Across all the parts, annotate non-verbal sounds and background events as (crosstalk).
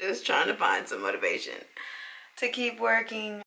Just trying to find some motivation to keep working.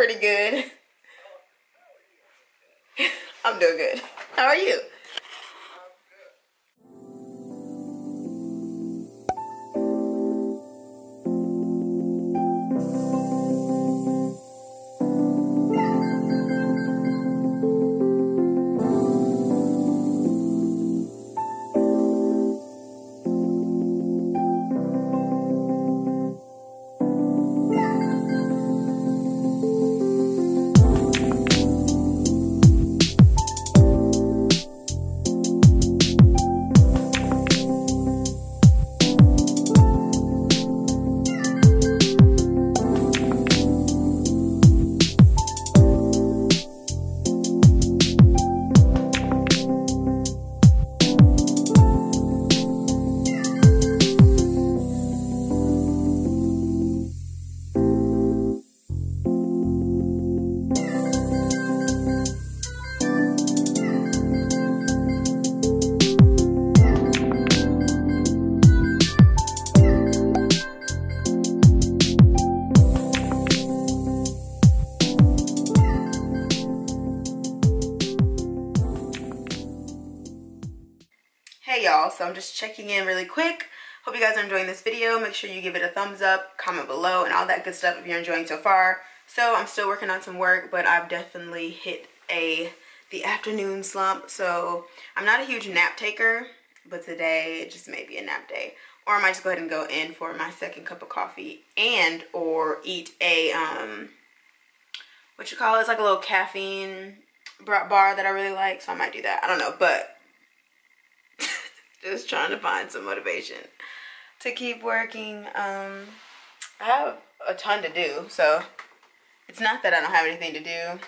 Pretty good. (laughs) I'm doing good. How are you? So I'm just checking in really quick. Hope you guys are enjoying this video. Make sure you give it a thumbs up, comment below, and all that good stuff if you're enjoying so far. So I'm still working on some work, but I've definitely hit a the afternoon slump. So I'm not a huge nap taker, but today it just may be a nap day. Or I might just go ahead and go in for my second cup of coffee and or eat a um what you call it? It's like a little caffeine bar that I really like. So I might do that. I don't know, but just trying to find some motivation to keep working. Um, I have a ton to do, so it's not that I don't have anything to do.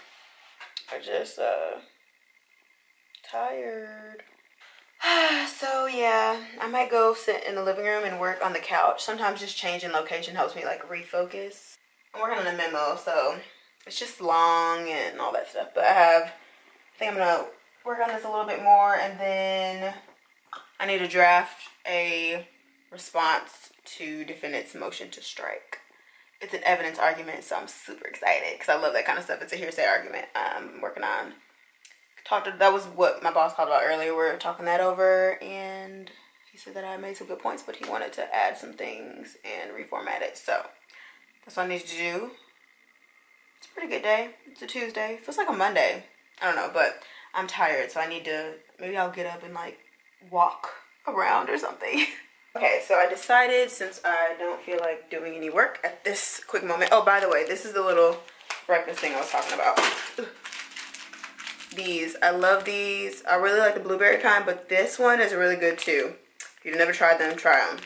I just uh tired. (sighs) so yeah, I might go sit in the living room and work on the couch. Sometimes just changing location helps me like refocus. I'm working on a memo, so it's just long and all that stuff. But I have, I think I'm gonna work on this a little bit more and then I need to draft a response to defendant's motion to strike. It's an evidence argument, so I'm super excited because I love that kind of stuff. It's a hearsay argument um, I'm working on. Talked to, that was what my boss called about earlier. We are talking that over and he said that I made some good points, but he wanted to add some things and reformat it. So that's what I need to do. It's a pretty good day. It's a Tuesday. Feels like a Monday. I don't know, but I'm tired, so I need to, maybe I'll get up and like walk around or something. (laughs) okay, so I decided since I don't feel like doing any work at this quick moment. Oh, by the way, this is the little breakfast thing I was talking about. These, I love these. I really like the blueberry kind, but this one is really good too. If you've never tried them, try them.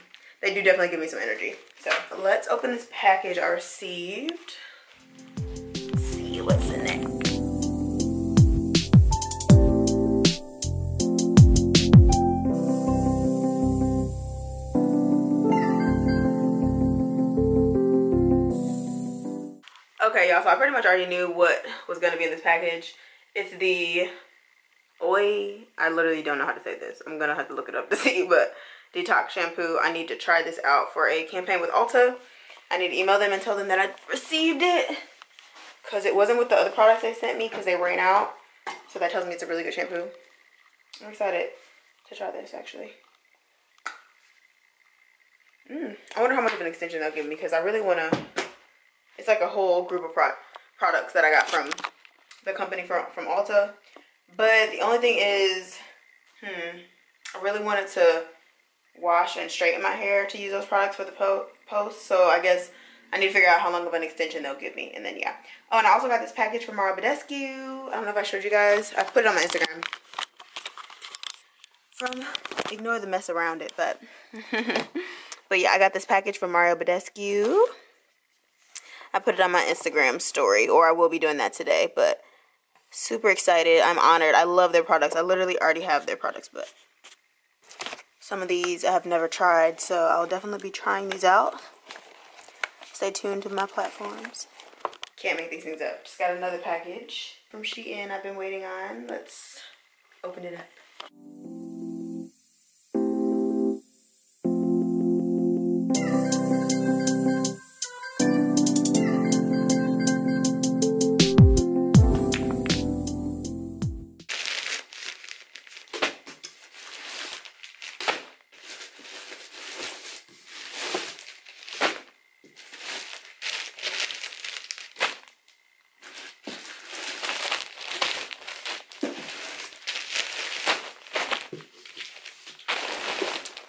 They do definitely give me some energy. So let's open this package I received. See what's in it. Okay, y'all, so I pretty much already knew what was going to be in this package. It's the Oi, I literally don't know how to say this. I'm going to have to look it up to (laughs) see, but detox shampoo. I need to try this out for a campaign with Ulta. I need to email them and tell them that I received it because it wasn't with the other products they sent me because they ran out. So that tells me it's a really good shampoo. I'm excited to try this actually. Mm, I wonder how much of an extension they'll give me because I really want to it's like a whole group of pro products that I got from the company from, from Ulta. But the only thing is, hmm, I really wanted to wash and straighten my hair to use those products for the po post. So I guess I need to figure out how long of an extension they'll give me. And then, yeah. Oh, and I also got this package from Mario Badescu. I don't know if I showed you guys. I put it on my Instagram. From, ignore the mess around it, but. (laughs) but yeah, I got this package from Mario Badescu. I put it on my Instagram story, or I will be doing that today. But super excited. I'm honored. I love their products. I literally already have their products, but some of these I have never tried, so I'll definitely be trying these out. Stay tuned to my platforms. Can't make these things up. Just got another package from Shein I've been waiting on. Let's open it up.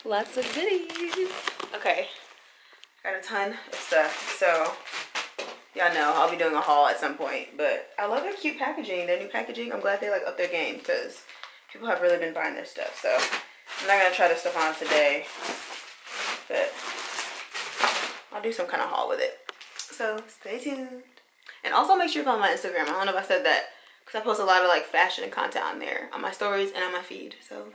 Lots of goodies. Okay, got a ton of stuff. So y'all know I'll be doing a haul at some point. But I love their cute packaging. Their new packaging. I'm glad they like up their game because people have really been buying their stuff. So I'm not gonna try this stuff on today, but I'll do some kind of haul with it. So stay tuned. And also make sure you follow my Instagram. I don't know if I said that because I post a lot of like fashion and content on there on my stories and on my feed. So